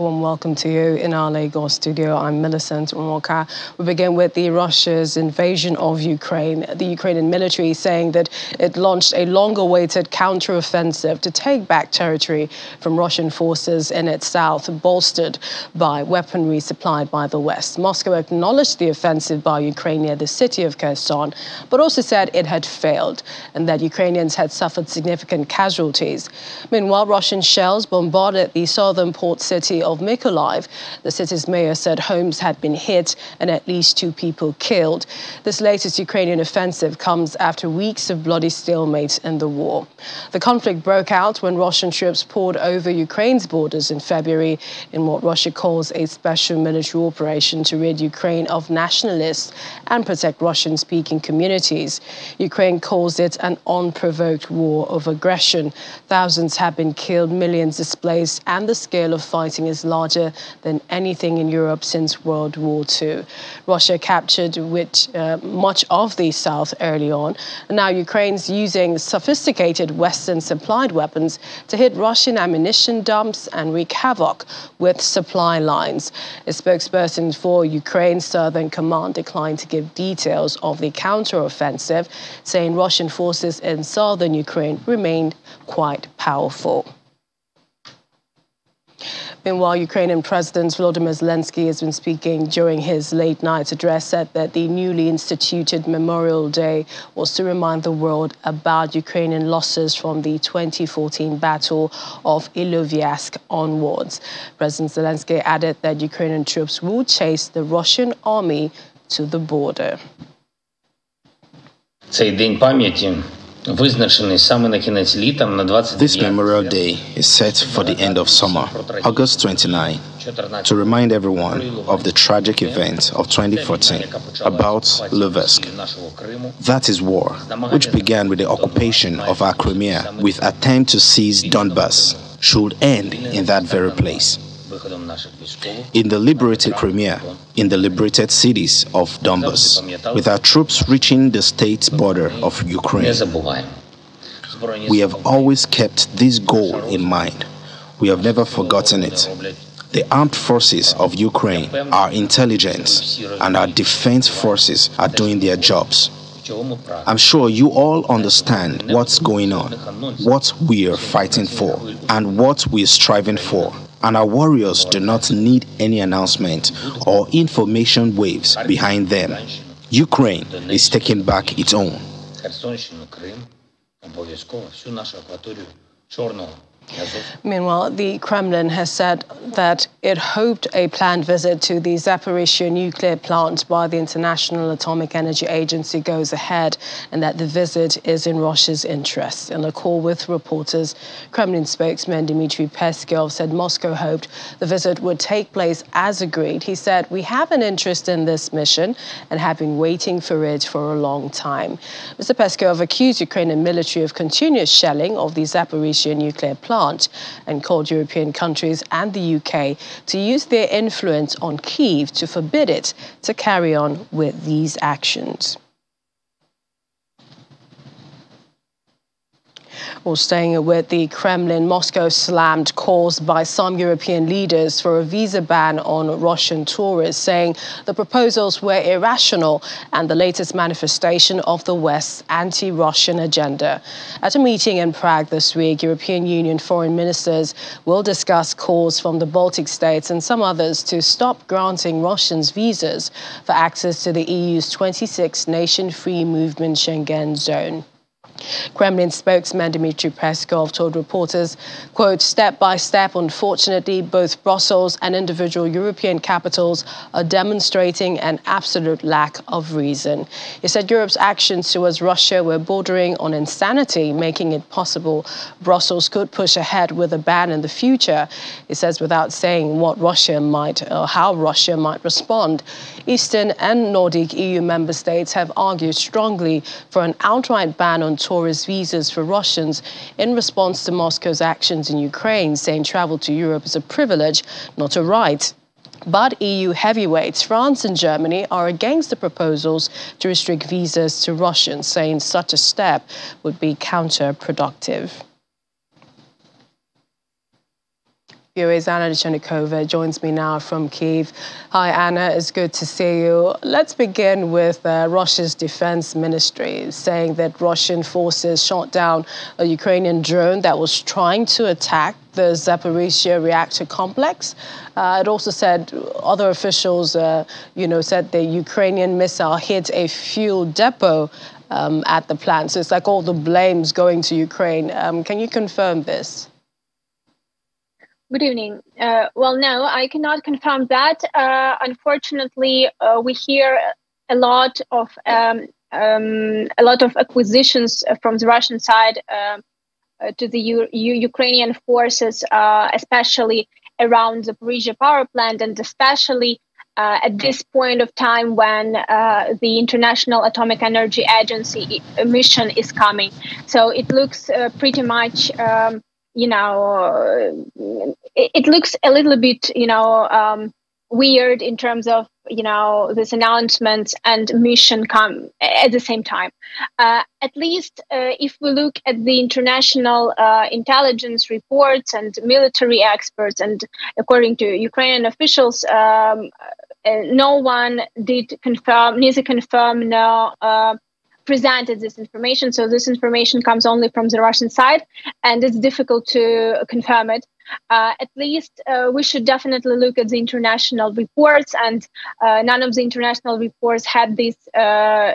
warm welcome to you in our Lagos studio. I'm Millicent Nwoka. We begin with the Russia's invasion of Ukraine. The Ukrainian military saying that it launched a long-awaited counteroffensive to take back territory from Russian forces in its south, bolstered by weaponry supplied by the West. Moscow acknowledged the offensive by Ukraine near the city of Kherson, but also said it had failed and that Ukrainians had suffered significant casualties. Meanwhile, Russian shells bombarded the southern port city of Mykolaiv. The city's mayor said homes had been hit and at least two people killed. This latest Ukrainian offensive comes after weeks of bloody stalemate in the war. The conflict broke out when Russian troops poured over Ukraine's borders in February in what Russia calls a special military operation to rid Ukraine of nationalists and protect Russian-speaking communities. Ukraine calls it an unprovoked war of aggression. Thousands have been killed, millions displaced, and the scale of fighting is larger than anything in Europe since World War II. Russia captured which, uh, much of the south early on. And now Ukraine's using sophisticated Western supplied weapons to hit Russian ammunition dumps and wreak havoc with supply lines. A spokesperson for Ukraine's Southern Command declined to give details of the counteroffensive, saying Russian forces in southern Ukraine remained quite powerful. Meanwhile, Ukrainian President Volodymyr Zelensky has been speaking during his late night address, said that the newly instituted Memorial Day was to remind the world about Ukrainian losses from the 2014 Battle of Ilovaisk onwards. President Zelensky added that Ukrainian troops will chase the Russian army to the border. This Memorial Day is set for the end of summer, August 29, to remind everyone of the tragic events of 2014 about Ilovaisk. That is war, which began with the occupation of our Crimea with attempt to seize Donbass, should end in that very place in the liberated Crimea, in the liberated cities of Donbass, with our troops reaching the state's border of Ukraine. We have always kept this goal in mind. We have never forgotten it. The armed forces of Ukraine, our intelligence, and our defense forces are doing their jobs. I'm sure you all understand what's going on, what we are fighting for, and what we're striving for and our warriors do not need any announcement or information waves behind them. Ukraine is taking back its own. Meanwhile, the Kremlin has said that it hoped a planned visit to the Zaporizhia nuclear plant by the International Atomic Energy Agency goes ahead and that the visit is in Russia's interest. In a call with reporters, Kremlin spokesman Dmitry Peskov said Moscow hoped the visit would take place as agreed. He said, We have an interest in this mission and have been waiting for it for a long time. Mr. Peskov accused Ukrainian military of continuous shelling of the Zaporizhia nuclear plant plant and called European countries and the UK to use their influence on Kyiv to forbid it to carry on with these actions. Well, staying with the Kremlin, Moscow slammed calls by some European leaders for a visa ban on Russian tourists, saying the proposals were irrational and the latest manifestation of the West's anti-Russian agenda. At a meeting in Prague this week, European Union foreign ministers will discuss calls from the Baltic states and some others to stop granting Russians visas for access to the EU's 26 nation-free movement Schengen zone. Kremlin spokesman Dmitry Peskov told reporters, quote, step by step, unfortunately, both Brussels and individual European capitals are demonstrating an absolute lack of reason. He said Europe's actions towards Russia were bordering on insanity, making it possible Brussels could push ahead with a ban in the future. He says without saying what Russia might or how Russia might respond. Eastern and Nordic EU member states have argued strongly for an outright ban on tourist visas for Russians in response to Moscow's actions in Ukraine, saying travel to Europe is a privilege, not a right. But EU heavyweights, France and Germany, are against the proposals to restrict visas to Russians, saying such a step would be counterproductive. VOA's Anna Dechernnikova joins me now from Kiev. Hi, Anna. It's good to see you. Let's begin with uh, Russia's defense ministry saying that Russian forces shot down a Ukrainian drone that was trying to attack the Zaporizhia reactor complex. Uh, it also said other officials, uh, you know, said the Ukrainian missile hit a fuel depot um, at the plant. So it's like all the blame's going to Ukraine. Um, can you confirm this? Good evening. Uh, well, no, I cannot confirm that. Uh, unfortunately, uh, we hear a lot of um, um, a lot of acquisitions from the Russian side um, uh, to the U- U- Ukrainian forces, uh, especially around the Zaporizhia power plant, and especially uh, at this point of time when uh, the International Atomic Energy Agency mission is coming. So it looks uh, pretty much. Um, you know, it, it, looks a little bit, you know, um, weird in terms of you know this announcement and mission come at the same time. Uh, at least uh, if we look at the international uh, intelligence reports and military experts and according to ukrainian officials um, uh, no one did confirm neither confirm nor uh, presented this information. So this information comes only from the Russian side, and it's difficult to confirm it. Uh, at least uh, we should definitely look at the international reports, and uh, none of the international reports had this uh,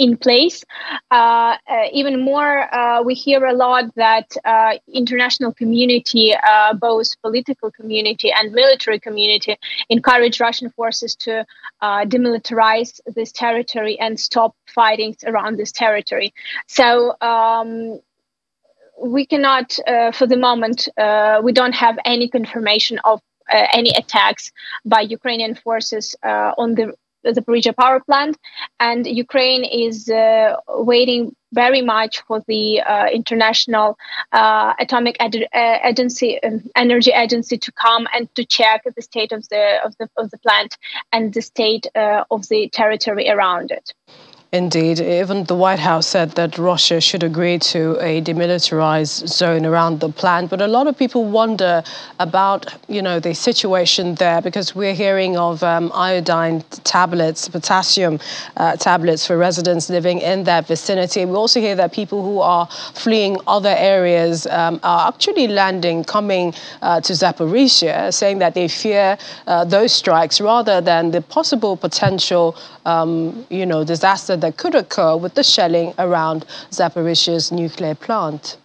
in place. Uh, uh, even more, uh, we hear a lot that uh, international community, uh, both political community and military community, encourage Russian forces to uh, demilitarize this territory and stop fighting around this territory. So. Um, we cannot, for the moment, we don't have any confirmation of uh, any attacks by Ukrainian forces uh, on the the Zaporizhia power plant, and Ukraine is uh, waiting very much for the uh, international uh, atomic Ad- uh, agency, um, energy agency, to come and to check the state of the of the of the plant and the state uh, of the territory around it. Indeed. Even the White House said that Russia should agree to a demilitarized zone around the plant. But a lot of people wonder about, you know, the situation there because we're hearing of um, iodine tablets, potassium uh, tablets for residents living in that vicinity. We also hear that people who are fleeing other areas um, are actually landing, coming uh, to Zaporizhia, saying that they fear uh, those strikes rather than the possible potential, um, you know, disaster that could occur with the shelling around Zaporizhia's nuclear plant?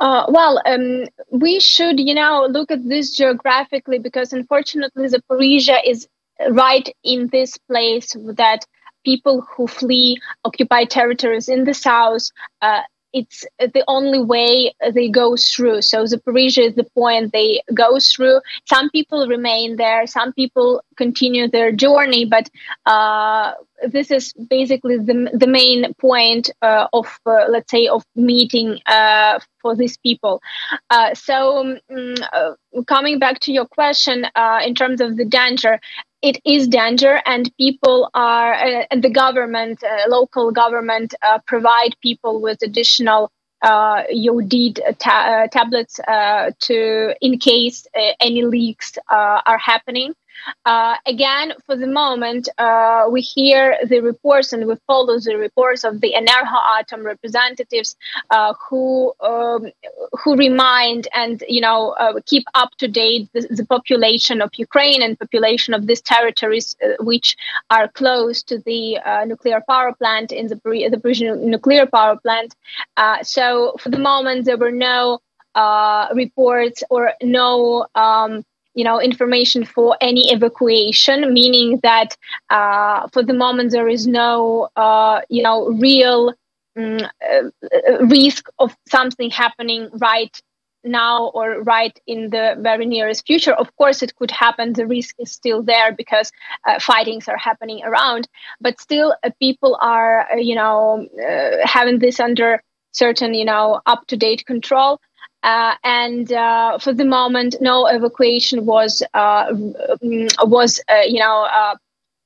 Uh, well, um, we should, you know, look at this geographically because unfortunately, Zaporizhia is right in this place that people who flee occupied territories in the south uh, it's the only way they go through. So the Zaporizhia is the point they go through. Some people remain there. Some people continue their journey, but uh, this is basically the, the main point uh, of, uh, let's say, of meeting uh, for these people. Uh, so um, coming back to your question in terms of the danger, it is danger and people are uh, and the government uh, local government uh, provide people with additional uh, iodide ta- uh, tablets uh, to in case uh, any leaks are happening uh, again, for the moment, uh, we hear the reports and we follow the reports of the Energoatom representatives uh, who um, who remind and you know uh, keep up to date the, the, population of Ukraine and population of these territories uh, which are close to the uh, nuclear power plant in the the Zaporizhia nuclear power plant. so, for the moment, there were no reports or no um, you know information for any evacuation meaning that uh, for the moment there is no uh, you know real um, risk of something happening right now or right in the very nearest future. Of course it could happen. The risk is still there because uh, fightings are happening around. But still uh, people are you know having this under certain you know up to date control uh, and uh, for the moment, no evacuation was uh, mm, was uh, you know. Uh,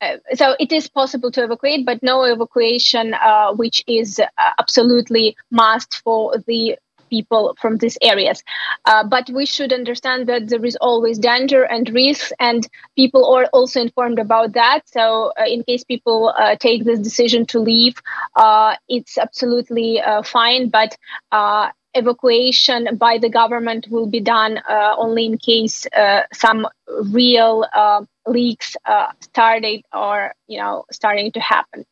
uh, so it is possible to evacuate, but no evacuation, which is absolutely must for the people from these areas. Uh, but we should understand that there is always danger and risks, and people are also informed about that. So, uh, in case people uh, take this decision to leave, it's absolutely fine. But evacuation by the government will be done uh, only in case uh, some real uh, leaks started or you know starting to happen.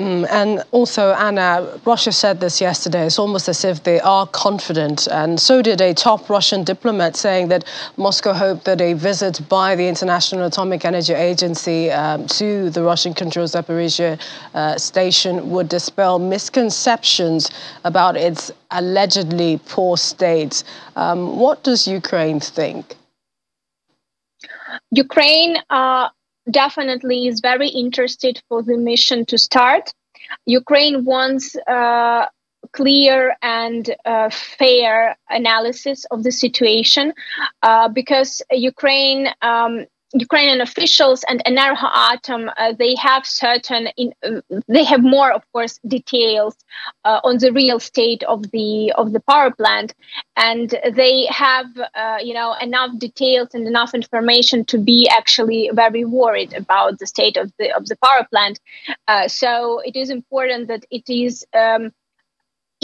Mm, and also, Anna, Russia said this yesterday. It's almost as if they are confident. And so did a top Russian diplomat saying that Moscow hoped that a visit by the International Atomic Energy Agency um, to the Russian controlled Zaporizhia uh, station would dispel misconceptions about its allegedly poor state. Um, what does Ukraine think? Ukraine uh, definitely is very interested for the mission to start. Ukraine wants uh, clear and uh, fair analysis of the situation uh, because Ukraine um, Ukrainian officials and Energoatom, uh, they have certain, in, uh, they have more, of course, details uh, on the real state of the of the power plant, and they have, uh, you know, enough details and enough information to be actually very worried about the state of the of the power plant. Uh, so it is important that it is. Um,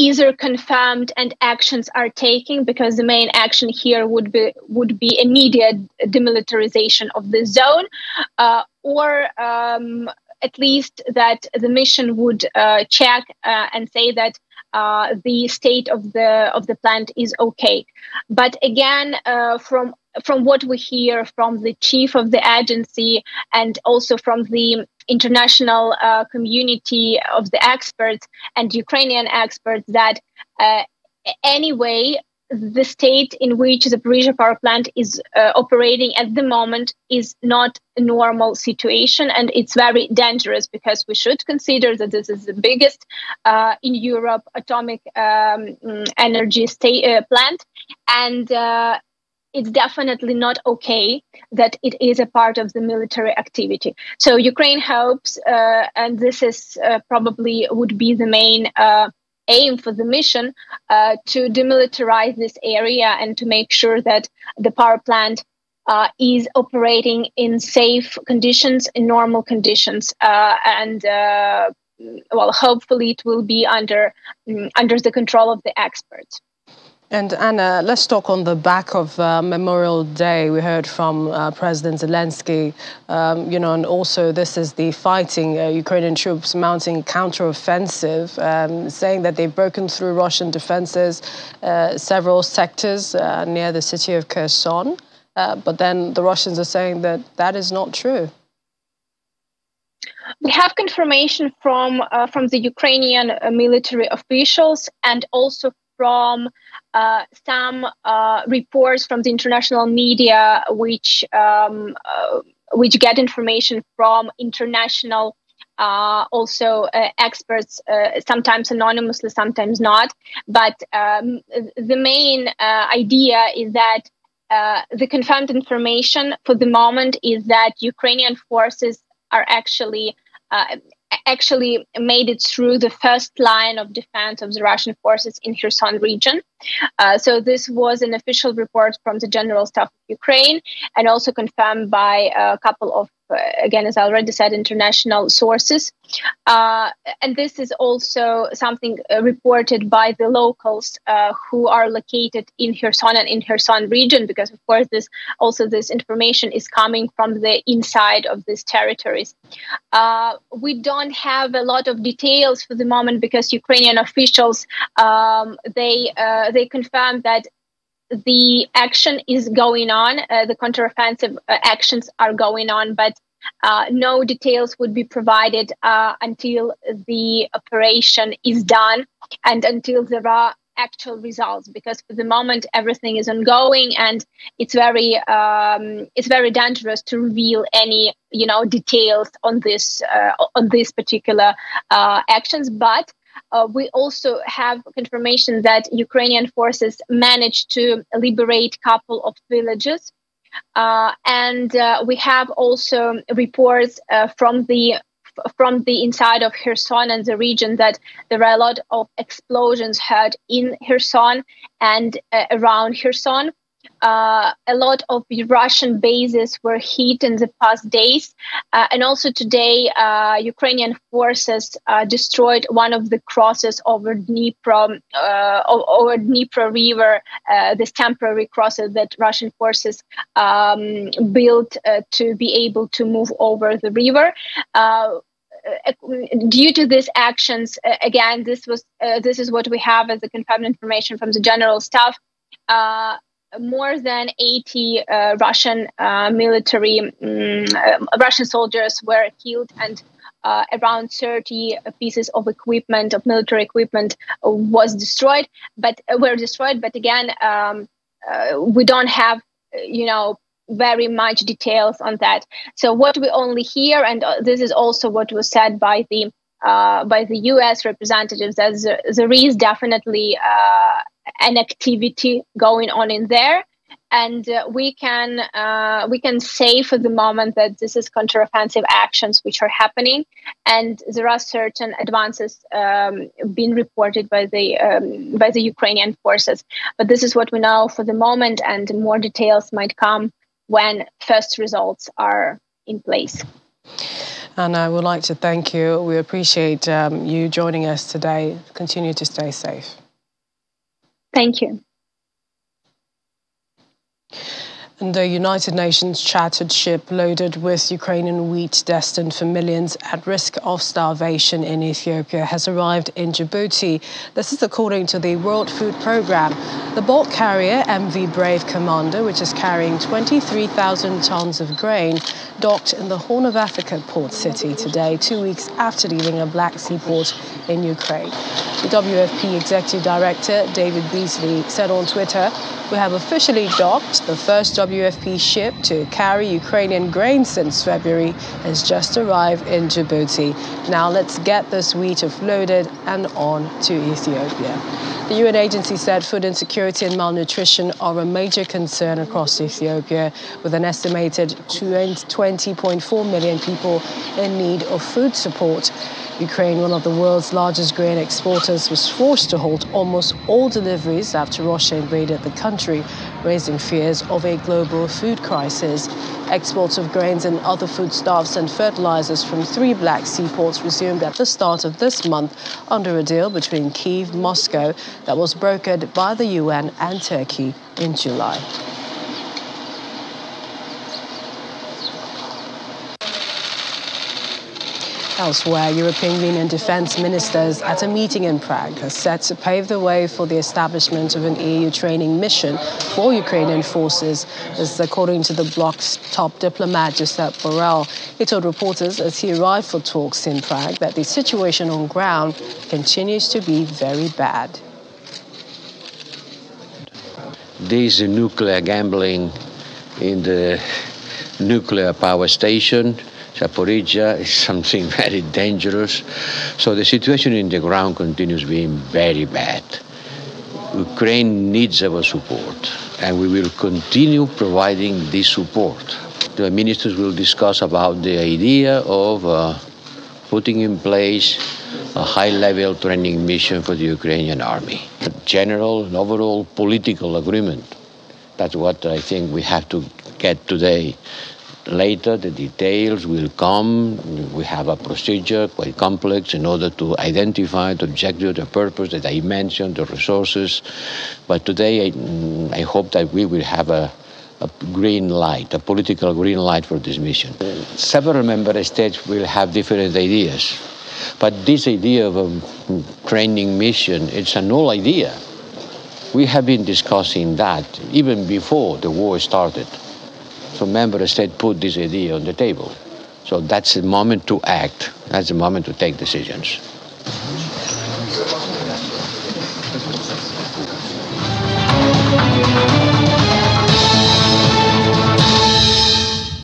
either confirmed and actions are taking because the main action here would be would be immediate demilitarization of the zone uh, or um, at least that the mission would uh, check uh, and say that uh, the state of the of the plant is okay. But again uh, from from what we hear from the chief of the agency and also from the international uh, community of the experts and Ukrainian experts that uh, anyway, the state in which the Zaporizhia power plant is uh, operating at the moment is not a normal situation and it's very dangerous because we should consider that this is the biggest uh, in Europe atomic um, energy sta- uh, plant. And uh, it's definitely not okay that it is a part of the military activity. So Ukraine hopes, uh, and this is uh, probably would be the main uh, aim for the mission, uh, to demilitarize this area and to make sure that the power plant uh, is operating in safe conditions, in normal conditions, uh, and well, hopefully it will be under um, under the control of the experts. And Anna, let's talk on the back of uh, Memorial Day. We heard from uh, President Zelensky, um, you know, and also this is the fighting uh, Ukrainian troops mounting counteroffensive, um, saying that they've broken through Russian defenses, uh, several sectors uh, near the city of Kherson. Uh, but then the Russians are saying that that is not true. We have confirmation from from the Ukrainian military officials and also from uh, some uh, reports from the international media, which um, uh, which get information from international. Uh, also, uh, experts, uh, sometimes anonymously, sometimes not. But um, the main idea is that the confirmed information for the moment is that Ukrainian forces are actually actually made it through the first line of defense of the Russian forces in Kherson region. Uh, so this was an official report from the General Staff of Ukraine and also confirmed by a couple of again, as I already said, international sources. Uh, and this is also something uh, reported by the locals uh, who are located in Kherson and in Kherson region, because of course, this also this information is coming from the inside of these territories. Uh, we don't have a lot of details for the moment because Ukrainian officials um, they uh, they confirmed that the action is going on, uh, the counteroffensive uh, actions are going on, but uh, no details would be provided uh, until the operation is done and until there are actual results because for the moment everything is ongoing and it's very um, it's very dangerous to reveal any you know details on this uh, on these particular uh, actions but uh, we also have confirmation that Ukrainian forces managed to liberate a couple of villages. Uh, and uh, we have also reports uh, from the from the inside of Kherson and the region that there are a lot of explosions heard in Kherson and uh, around Kherson uh, a lot of Russian bases were hit in the past days. Uh, and also today, uh, Ukrainian forces uh, destroyed one of the crosses over Dnipro, uh, over Dnipro River, uh, this temporary crosses that Russian forces um, built to be able to move over the river due to these actions, uh, again, this was uh, this is what we have as the confirmed information from the general staff. Uh, more than 80 uh, Russian uh, military, um, Russian soldiers were killed, and uh, around 30 pieces of equipment, of military equipment, was destroyed. But were destroyed. But again, um, we don't have, you know, very much details on that. So what we only hear, and this is also what was said by the uh, by the U.S. representatives, that there, is definitely uh, an activity going on in there and uh, we can uh, we can say for the moment that this is counteroffensive actions which are happening, and there are certain advances um, being reported by the um, by the Ukrainian forces. But this is what we know for the moment, and more details might come when first results are in place. And I would like to thank you. We appreciate um, you joining us today. Continue to stay safe. Thank you. And the United Nations chartered ship loaded with Ukrainian wheat destined for millions at risk of starvation in Ethiopia has arrived in Djibouti. This is according to the World Food Programme. The bulk carrier MV Brave Commander, which is carrying 23,000 tons of grain, docked in the Horn of Africa port city today, two weeks after leaving a Black Sea port in Ukraine. The WFP Executive Director, David Beasley, said on Twitter, we have officially docked. The first WFP ship to carry Ukrainian grain since February has just arrived in Djibouti. Now let's get this wheat offloaded and on to Ethiopia. The UN agency said food insecurity and malnutrition are a major concern across Ethiopia, with an estimated 20.4 million people in need of food support. Ukraine, one of the world's largest grain exporters, was forced to halt almost all deliveries after Russia invaded the country, raising fears of a global food crisis. Exports of grains and other foodstuffs and fertilizers from three Black Sea ports resumed at the start of this month under a deal between Kiev, Moscow, that was brokered by the UN and Turkey in July. Elsewhere, European Union defense ministers at a meeting in Prague are set to pave the way for the establishment of an EU training mission for Ukrainian forces. as according to the bloc's top diplomat, Josep Borrell. He told reporters as he arrived for talks in Prague that the situation on ground continues to be very bad. This nuclear gambling in the nuclear power station Zaporizhia is something very dangerous. So the situation in the ground continues being very bad. Ukraine needs our support, and we will continue providing this support. The ministers will discuss about the idea of uh, putting in place a high-level training mission for the Ukrainian army. A general and overall political agreement. That's what I think we have to get today Later, the details will come. We have a procedure quite complex in order to identify the objective, the purpose, the dimension, the resources. But today, I, mm, I hope that we will have a, a green light, a political green light for this mission. Several member states will have different ideas. But this idea of a training mission, it's an old idea. We have been discussing that even before the war started. So member state put this idea on the table. So that's the moment to act. That's the moment to take decisions.